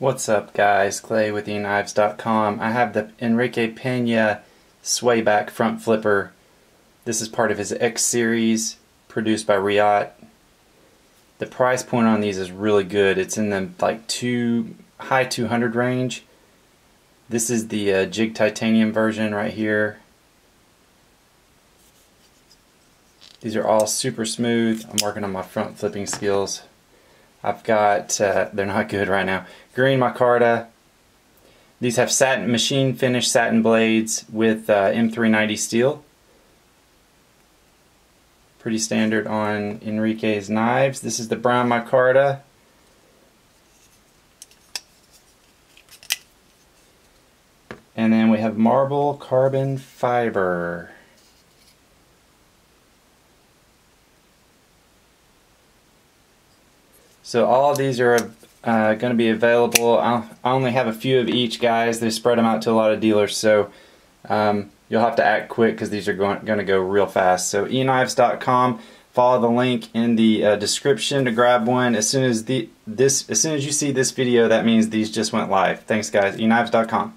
What's up guys, Clay with eKnives.com. I have the Enrique Pena swayback front flipper. This is part of his X series produced by Reate. The price point on these is really good. It's in the like two high 200 range. This is the uh, jig titanium version right here. These are all super smooth. I'm working on my front flipping skills. I've got, uh, they're not good right now, green micarta. These have satin machine finish satin blades with uh, M390 steel. Pretty standard on Enrique's knives. This is the brown micarta. And then we have marble carbon fiber. So all these are uh, going to be available. I'll, i only have a few of each, guys. They spread them out to a lot of dealers, so um, you'll have to act quick because these are going, going to go real fast. So eknives.com. Follow the link in the uh, description to grab one. As soon as the this as soon as you see this video, that means these just went live. Thanks, guys. eknives.com.